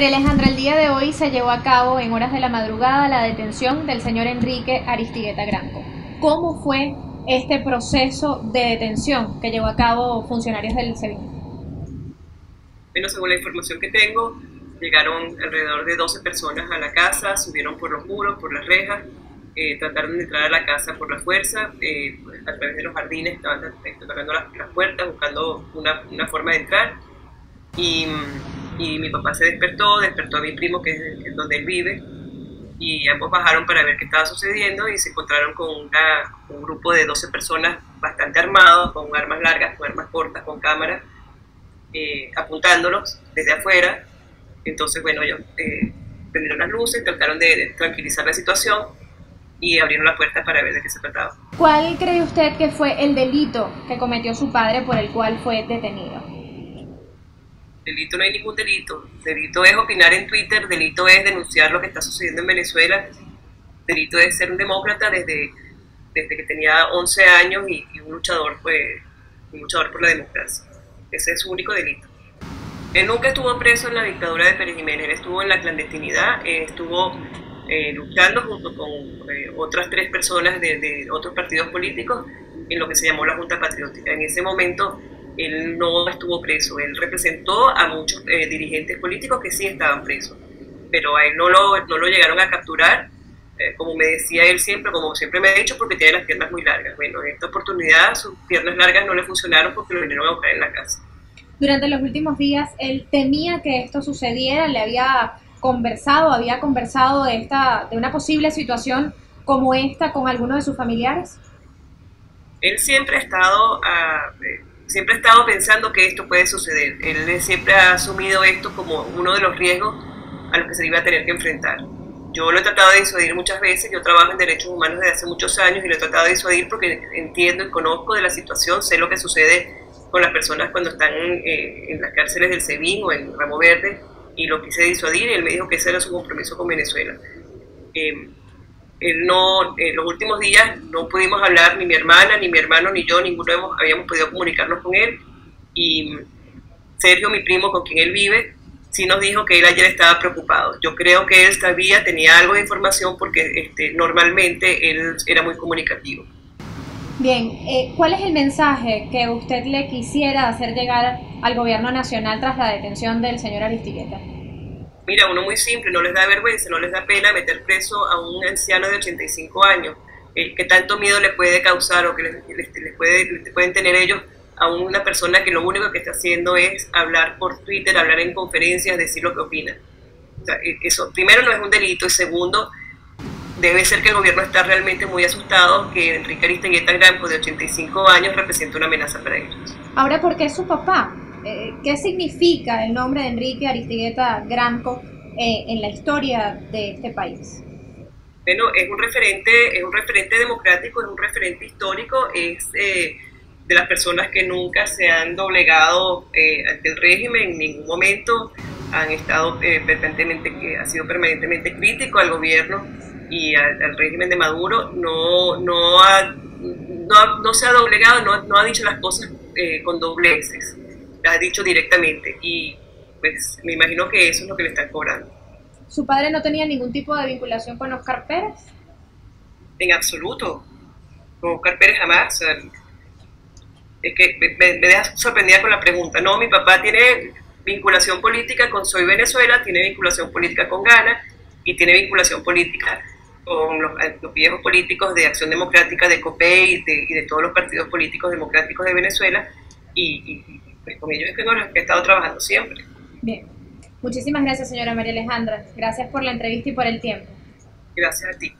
María Alejandra, el día de hoy se llevó a cabo en horas de la madrugada la detención del señor Enrique Aristigueta Granco. ¿Cómo fue este proceso de detención que llevó a cabo funcionarios del SEBIN? Bueno, según la información que tengo, llegaron alrededor de 12 personas a la casa, subieron por los muros, por las rejas, eh, trataron de entrar a la casa por la fuerza, eh, a través de los jardines, estaban tocando las, las puertas, buscando una, una forma de entrar. Y y mi papá se despertó, despertó a mi primo que es donde él vive y ambos bajaron para ver qué estaba sucediendo y se encontraron con un grupo de 12 personas bastante armados, con armas largas, con armas cortas, con cámaras, eh, apuntándolos desde afuera. Entonces, bueno, ellos eh, prendieron las luces, trataron de tranquilizar la situación y abrieron la puerta para ver de qué se trataba. ¿Cuál cree usted que fue el delito que cometió su padre por el cual fue detenido? Delito no hay ningún delito. Delito es opinar en Twitter, delito es denunciar lo que está sucediendo en Venezuela, delito es ser un demócrata desde, desde que tenía 11 años y, un luchador pues, un luchador por la democracia. Ese es su único delito. Él nunca estuvo preso en la dictadura de Pérez Jiménez, él estuvo en la clandestinidad, estuvo eh, luchando junto con eh, otras tres personas de, de otros partidos políticos en lo que se llamó la Junta Patriótica. En ese momento él no estuvo preso, él representó a muchos eh, dirigentes políticos que sí estaban presos, pero a él no lo, no lo llegaron a capturar, eh, como me decía él siempre, como siempre me ha dicho, porque tiene las piernas muy largas. Bueno, en esta oportunidad sus piernas largas no le funcionaron porque lo vinieron a buscar en la casa. Durante los últimos días, él temía que esto sucediera, le había conversado, había conversado de, esta, de una posible situación como esta con alguno de sus familiares. Él siempre ha estado... A, eh, siempre ha estado pensando que esto puede suceder. Él siempre ha asumido esto como uno de los riesgos a los que se iba a tener que enfrentar. Yo lo he tratado de disuadir muchas veces, yo trabajo en derechos humanos desde hace muchos años y lo he tratado de disuadir porque entiendo y conozco de la situación, sé lo que sucede con las personas cuando están eh, en las cárceles del SEBIN o en Ramo Verde y lo quise disuadir y él me dijo que ese era su compromiso con Venezuela. Eh, él no, en los últimos días no pudimos hablar, ni mi hermana, ni mi hermano, ni yo, ninguno hemos, habíamos podido comunicarnos con él. Y Sergio, mi primo con quien él vive, sí nos dijo que él ayer estaba preocupado. Yo creo que él sabía, tenía algo de información porque este, normalmente él era muy comunicativo. Bien, eh, ¿cuál es el mensaje que usted le quisiera hacer llegar al gobierno nacional tras la detención del señor Aristigueta? Mira, uno muy simple, no les da vergüenza, no les da pena meter preso a un anciano de 85 años. Eh, ¿Qué tanto miedo le puede causar o que les, puede, pueden tener ellos a una persona que lo único que está haciendo es hablar por Twitter, hablar en conferencias, decir lo que opina? Eh, eso, primero, no es un delito y segundo, debe ser que el gobierno está realmente muy asustado que Enrique Aristeguieta Granco, de 85 años, represente una amenaza para ellos. Ahora, ¿por qué su papá? Eh, ¿qué significa el nombre de Enrique Aristigueta Granco eh, en la historia de este país? Bueno, es un referente, es un referente democrático, es un referente histórico, es eh, de las personas que nunca se han doblegado ante el régimen en ningún momento, han estado permanentemente, ha sido permanentemente crítico al gobierno y al, régimen de Maduro, no, no, ha, no, no, se ha doblegado, no, no ha dicho las cosas con dobleces ha dicho directamente y pues me imagino que eso es lo que le están cobrando. ¿Su padre no tenía ningún tipo de vinculación con Oscar Pérez? En absoluto. Con Oscar Pérez jamás. es que me, me, deja sorprendida con la pregunta. No, mi papá tiene vinculación política con Soy Venezuela, tiene vinculación política con Ghana y tiene vinculación política con los, viejos políticos de Acción Democrática, de COPE y de, todos los partidos políticos democráticos de Venezuela. y pues con ellos es que con los que he estado trabajando siempre. Bien. Muchísimas gracias, señora María Alejandra. Gracias por la entrevista y por el tiempo. Gracias a ti.